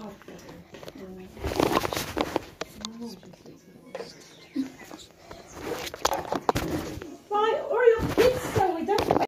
Oh, Aferin.